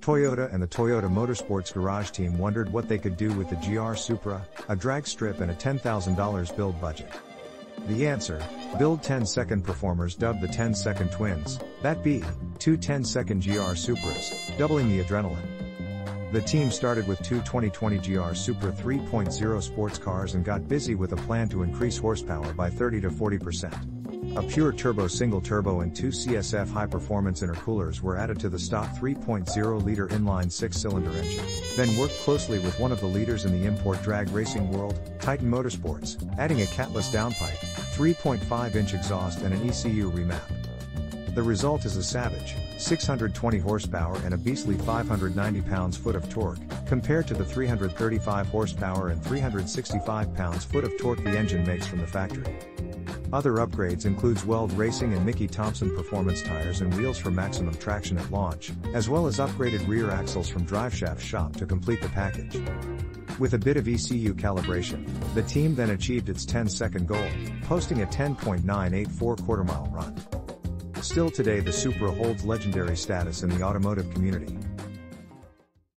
Toyota and the Toyota Motorsports Garage team wondered what they could do with the GR Supra, a drag strip and a $10,000 build budget. The answer, build 10 second performers dubbed the 10 second twins, that be, two 10 second GR Supras, doubling the adrenaline. The team started with two 2020 GR Supra 3.0 sports cars and got busy with a plan to increase horsepower by 30 to 40%. A pure turbo single turbo and two CSF high performance intercoolers were added to the stock 3.0 liter inline six cylinder engine. Then worked closely with one of the leaders in the import drag racing world, Titan Motorsports, adding a catless downpipe, 3.5 inch exhaust and an ECU remap. The result is a savage, 620 horsepower and a beastly 590 pounds-foot of torque, compared to the 335 horsepower and 365 pounds-foot of torque the engine makes from the factory. Other upgrades includes Weld Racing and Mickey Thompson performance tires and wheels for maximum traction at launch, as well as upgraded rear axles from Driveshaft shop to complete the package. With a bit of ECU calibration, the team then achieved its 10 second goal, posting a 10.984 quarter mile run. Still today the Supra holds legendary status in the automotive community,